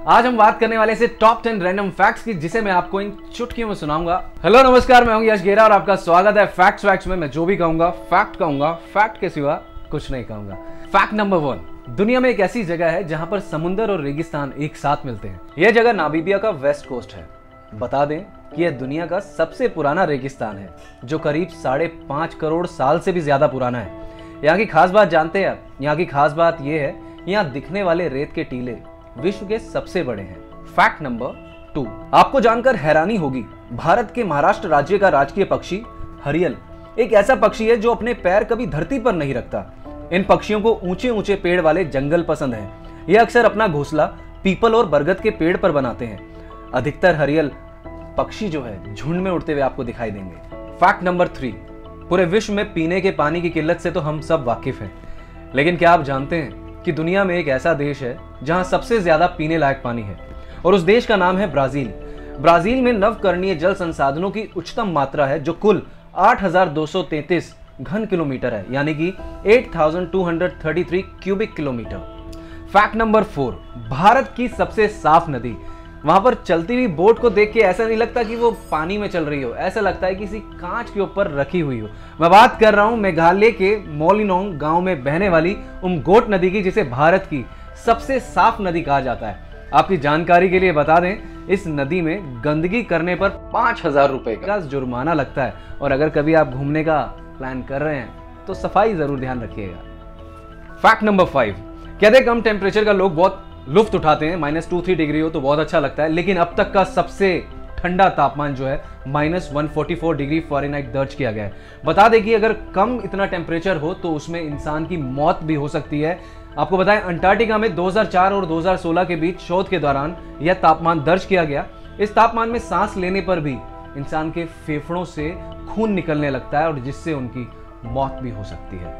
आज हम बात करने वाले से टॉप टेन रैंडम फैक्ट्स की, जिसे मैं आपको इन चुटकियों में सुनाऊँगा। हेलो नमस्कार, मैं हूँ यश गेरा और आपका स्वागत है फैक्ट्स फैक्ट्स में। मैं जो भी कहूँगा फैक्ट कहूँगा फैक्ट के सिवा कुछ नहीं कहूँगा। फैक्ट नंबर वन दुनिया में एक ऐसी जगह है जहाँ पर समुंदर और रेगिस्तान एक साथ मिलते हैं। यह जगह नाबीबिया का वेस्ट कोस्ट है। बता दें कि यह दुनिया का सबसे पुराना रेगिस्तान है, जो करीब साढ़े पाँच करोड़ साल से भी ज़्यादा पुराना है। यहाँ की खास बात जानते हैं आप? यहाँ की खास बात यह है, यहाँ दिखने वाले रेत के टीले विश्व के सबसे बड़े हैं। फैक्ट नंबर टू आपको जानकर हैरानी होगी, भारत के महाराष्ट्र राज्य का राजकीय पक्षी हरियल। एक ऐसा पक्षी है जो अपने पैर कभी धरती पर नहीं रखता। इन पक्षियों को ऊँचे ऊँचे पेड़ वाले जंगल पसंद है। ये अक्सर अपना घोंसला, पीपल और बरगद के पेड़ पर बनाते हैं। अधिकतर हरियल पक्षी जो है, झुंड में उड़ते हुए आपको दिखाई देंगे। फैक्ट नंबर थ्री पूरे विश्व में पीने के पानी की किल्लत से तो हम सब वाकिफ हैं। लेकिन क्या आप जानते हैं कि दुनिया में एक ऐसा देश है जहाँ सबसे ज़्यादा पीने लायक पानी है। और उस देश का नाम है ब्राज़ील। ब्राज़ील में नवकरणीय जल संसाधनों की उच्चतम मात्रा है जो कुल 8,233 घन किलोमीटर है यानी कि 8,233 cubic kilometre. Fact number four Bharat की सबसे साफ़ नदी वहाँ पर चलती हुई बोट को देख के ऐसा नहीं लगता कि वो पानी में चल रही हो। ऐसा लगता है किसी कांच के ऊपर रखी हुई हो। मैं बात कर रहा हूँ मेघालय के मोलिनोंग गाँव में बहने वाली उमगोट नदी की, जिसे भारत की सबसे साफ़ नदी कहा जाता है। आपकी जानकारी के लिए बता दें, इस नदी में गंदगी करने पर पाँच हज़ार रुपए का जुर्माना लगता है। और अगर कभी आप घूमने का प्लान कर रहे हैं तो सफ़ाई ज़रूर ध्यान रखिएगा। Fact number five. कहते कम टेम्परेचर का लोग बहुत लुफ्त उठाते हैं माइनस टू थ्री डिग्री हो तो बहुत अच्छा लगता है, लेकिन अब तक का सबसे ठंडा तापमान जो है minus one forty four degree Fahrenheit दर्ज किया गया है। बता दें कि अगर कम इतना टेम्परेचर हो तो उसमें इंसान की मौत भी हो सकती है। आपको बताएँ, अंटार्कटिका में 2004 और 2016 के बीच शोध के दौरान यह तापमान दर्ज किया गया। इस तापमान में सांस लेने पर भी इंसान के फेफड़ों से खून निकलने लगता है और जिससे उनकी मौत भी हो सकती है।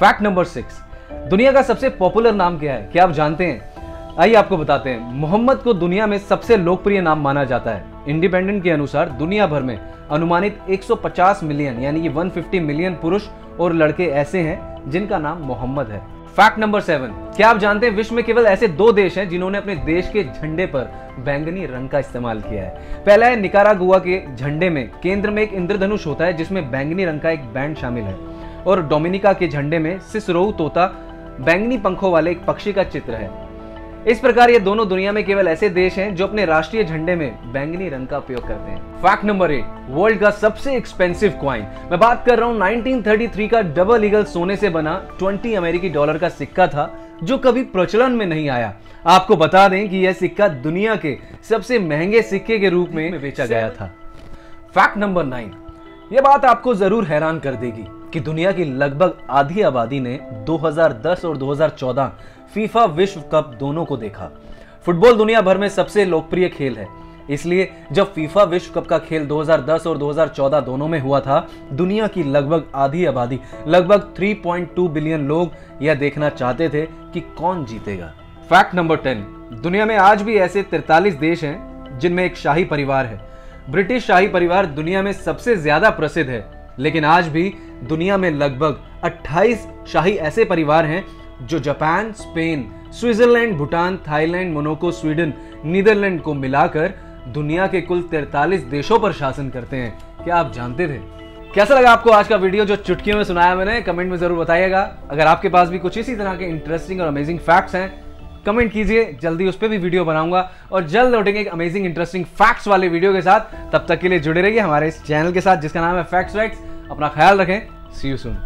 फैक्ट नंबर सिक्स दुनिया का सबसे पॉपुलर नाम क्या है? क्या आप जानते हैं? आइए आपको बताते हैं। मोहम्मद को दुनिया में सबसे लोकप्रिय नाम माना जाता है। इंडिपेंडेंट के अनुसार दुनिया भर में अनुमानित 150 मिलियन, यानी कि 150 मिलियन पुरुष और लड़के ऐसे हैं जिनका नाम मोहम्मद है। Fact number seven. क्या आप जानते हैं विश्व में केवल ऐसे दो देश हैं जिन्होंने अपने देश के झंडे पर बैंगनी रंग का इस्तेमाल किया है? पहला है निकारागुआ के झंडे में। केंद्र में एक इंद्रधनुष होता है, जिसमें बैंगनी रंग का एक बैंड शामिल है। और डोमिनिका के झंडे में सिसरोऊ तोता, बैंगनी पंखों वाले एक पक्षी का चित्र है। इस प्रकार ये दोनों दुनिया में केवल ऐसे देश हैं जो अपने राष्ट्रीय झंडे में बैंगनी रंग का उपयोग करते हैं। फैक्ट नंबर एट वर्ल्ड का सबसे एक्सपेंसिव क्वाइन मैं बात कर रहा हूँ 1933 का डबल ईगल सोने से बना 20 अमेरिकी डॉलर का सिक्का था जो कभी प्रचलन में नहीं आया। आपको बता दें कि यह सिक्का दुनिया के सबसे महँगे सिक्के के रूप में बेचा गया था। फैक्ट नंबर नाइन यह बात आपको ज़रूर हैरान कर देगी कि दुनिया की लगभग आधी आबादी ने 2010 और 2014 फीफा विश्व कप दोनों को देखा। फुटबॉल दुनिया भर में सबसे लोकप्रिय खेल है। इसलिए जब फीफा विश्व कप का खेल 2010 और 2014 दोनों में हुआ था, दुनिया की लगभग आधी आबादी, लगभग 3.2 बिलियन लोग यह देखना चाहते थे कि कौन जीतेगा। फैक्ट नंबर 10 दुनिया में आज भी ऐसे 43 देश हैं जिनमें एक शाही परिवार है। ब्रिटिश शाही परिवार दुनिया में सबसे ज़्यादा प्रसिद्ध है। लेकिन आज भी दुनिया में लगभग 28 शाही ऐसे परिवार हैं जो Japan, Spain, Switzerland, Bhutan, Thailand, Monaco, Sweden, Netherlands को मिलाकर दुनिया के कुल 43 देशों पर शासन करते हैं। क्या आप जानते थे? कैसा लगा आपको आज का वीडियो? जो चुटकियों में सुनाया मैंने, कमेंट में ज़रूर बताइएगा। अगर आपके पास भी कुछ इसी तरह के इंटरेस्टिंग और अमेजिंग फैक्ट्स हैं कमेंट कीजिए, जल्दी उस पर भी वीडियो बनाऊँगा और जल्द लौटेंगे एक अमेजिंग इंटरेस्टिंग फैक्ट्स वाले वीडियो के साथ। तब तक के लिए जुड़े रहिए हमारे इस चैनल के साथ, जिसका नाम है फैक्ट्स राइट्स अपना ख्याल रखें। सी यू सुन